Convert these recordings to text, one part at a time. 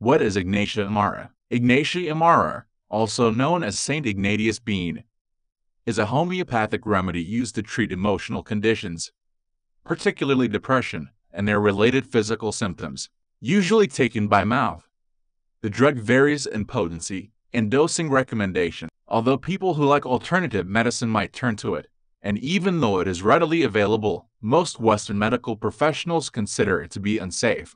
What is Ignatia Amara? Ignatia Amara, also known as St. Ignatius Bean, is a homeopathic remedy used to treat emotional conditions, particularly depression and their related physical symptoms, usually taken by mouth. The drug varies in potency and dosing recommendation, although people who like alternative medicine might turn to it. And even though it is readily available, most Western medical professionals consider it to be unsafe.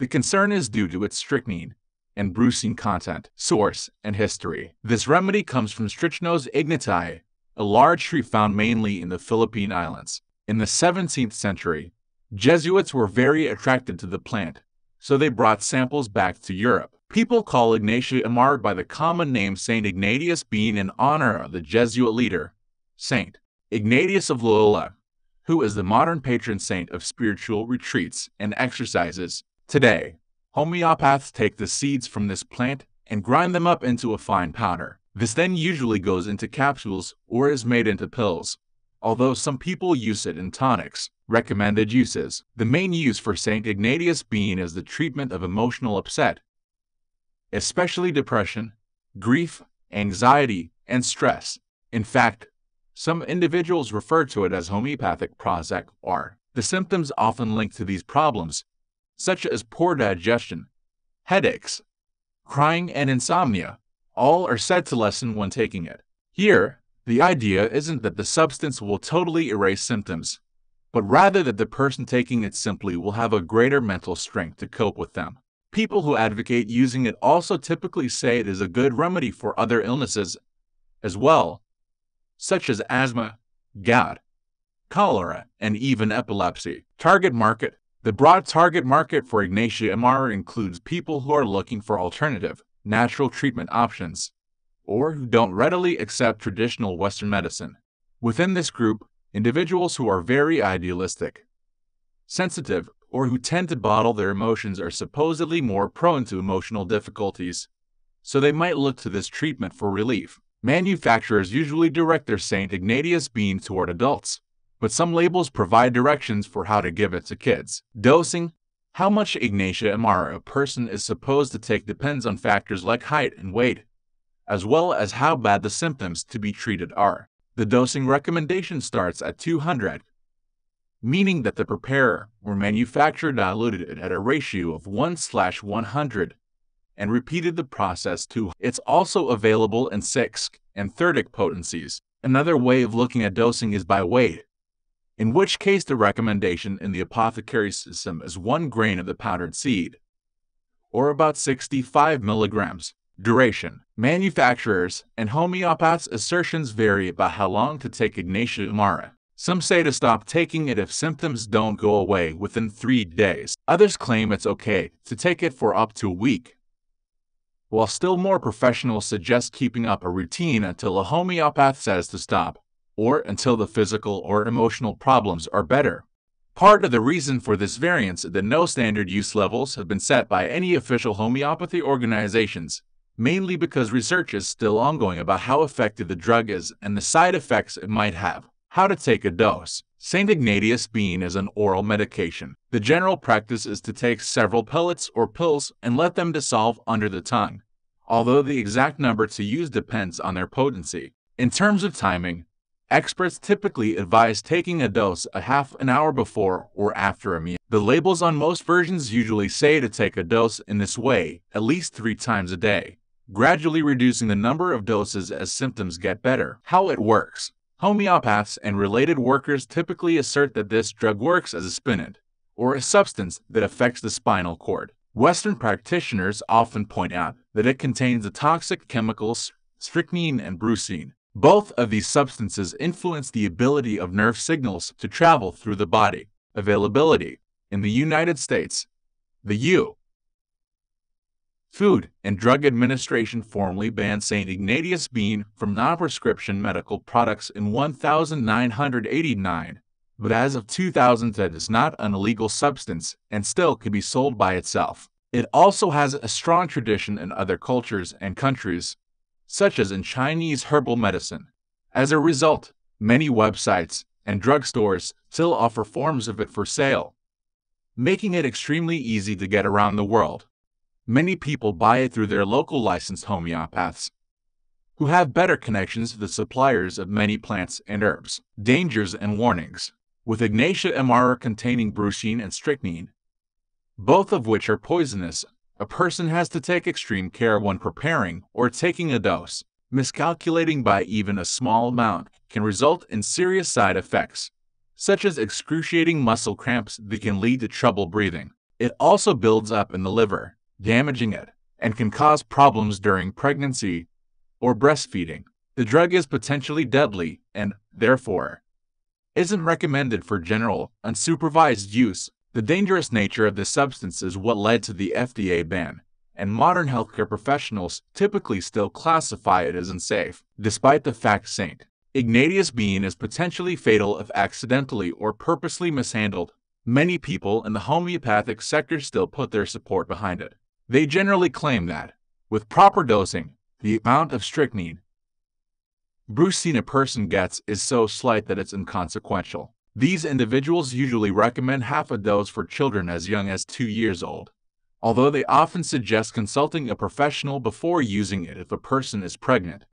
The concern is due to its strychnine and brucine content, source, and history. This remedy comes from Strychnos ignatii, a large tree found mainly in the Philippine Islands. In the 17th century, Jesuits were very attracted to the plant, so they brought samples back to Europe. People call Ignatia Amara by the common name Saint Ignatius bean in honor of the Jesuit leader, Saint Ignatius of Loyola, who is the modern patron saint of spiritual retreats and exercises. Today, homeopaths take the seeds from this plant and grind them up into a fine powder. This then usually goes into capsules or is made into pills, although some people use it in tonics. Recommended uses The main use for St. Ignatius bean is the treatment of emotional upset, especially depression, grief, anxiety, and stress. In fact, some individuals refer to it as homeopathic Prozac or the symptoms often linked to these problems, such as poor digestion, headaches, crying, and insomnia, all are said to lessen when taking it. Here, the idea isn't that the substance will totally erase symptoms, but rather that the person taking it simply will have a greater mental strength to cope with them. People who advocate using it also typically say it is a good remedy for other illnesses as well, such as asthma, gout, cholera, and even epilepsy. Target market The broad target market for Ignatia Amara includes people who are looking for alternative, natural treatment options, or who don't readily accept traditional Western medicine. Within this group, individuals who are very idealistic, sensitive, or who tend to bottle their emotions are supposedly more prone to emotional difficulties, so they might look to this treatment for relief. Manufacturers usually direct their St. Ignatius bean toward adults, but some labels provide directions for how to give it to kids. Dosing How much Ignatia Amara a person is supposed to take depends on factors like height and weight, as well as how bad the symptoms to be treated are. The dosing recommendation starts at 200, meaning that the preparer or manufacturer diluted it at a ratio of 1 slash 100 and repeated the process to. It's also available in 6 and 30 potencies. Another way of looking at dosing is by weight, in which case the recommendation in the apothecary system is 1 grain of the powdered seed, or about 65 milligrams. Duration Manufacturers and homeopaths' assertions vary about how long to take Ignatia Amara. Some say to stop taking it if symptoms don't go away within three days. Others claim it's okay to take it for up to a week while still more professionals suggest keeping up a routine until a homeopath says to stop, or until the physical or emotional problems are better. Part of the reason for this variance is that no standard use levels have been set by any official homeopathy organizations, mainly because research is still ongoing about how effective the drug is and the side effects it might have. How to take a dose. St. Ignatius bean is an oral medication. The general practice is to take several pellets or pills and let them dissolve under the tongue, although the exact number to use depends on their potency. In terms of timing, experts typically advise taking a dose a half an hour before or after a meal. The labels on most versions usually say to take a dose in this way at least three times a day, gradually reducing the number of doses as symptoms get better. How it works. Homeopaths and related workers typically assert that this drug works as a spinant, or a substance that affects the spinal cord. Western practitioners often point out that it contains the toxic chemicals strychnine and brucine. Both of these substances influence the ability of nerve signals to travel through the body. Availability In the United States, the U. Food and Drug Administration formally banned St. Ignatius bean from non-prescription medical products in 1989, but as of 2000 that is not an illegal substance and still can be sold by itself. It also has a strong tradition in other cultures and countries, such as in Chinese herbal medicine. As a result, many websites and drugstores still offer forms of it for sale, making it extremely easy to get around the world. Many people buy it through their local licensed homeopaths, who have better connections to the suppliers of many plants and herbs. Dangers and warnings. With Ignatia amara containing brucine and strychnine, both of which are poisonous, a person has to take extreme care when preparing or taking a dose. Miscalculating by even a small amount can result in serious side effects, such as excruciating muscle cramps that can lead to trouble breathing. It also builds up in the liver, damaging it, and can cause problems during pregnancy or breastfeeding. The drug is potentially deadly and, therefore, isn't recommended for general, unsupervised use. The dangerous nature of this substance is what led to the FDA ban, and modern healthcare professionals typically still classify it as unsafe, despite the fact St. Ignatius bean is potentially fatal if accidentally or purposely mishandled. Many people in the homeopathic sector still put their support behind it. They generally claim that, with proper dosing, the amount of strychnine brucine a person gets is so slight that it's inconsequential. These individuals usually recommend half a dose for children as young as two years old, although they often suggest consulting a professional before using it if a person is pregnant.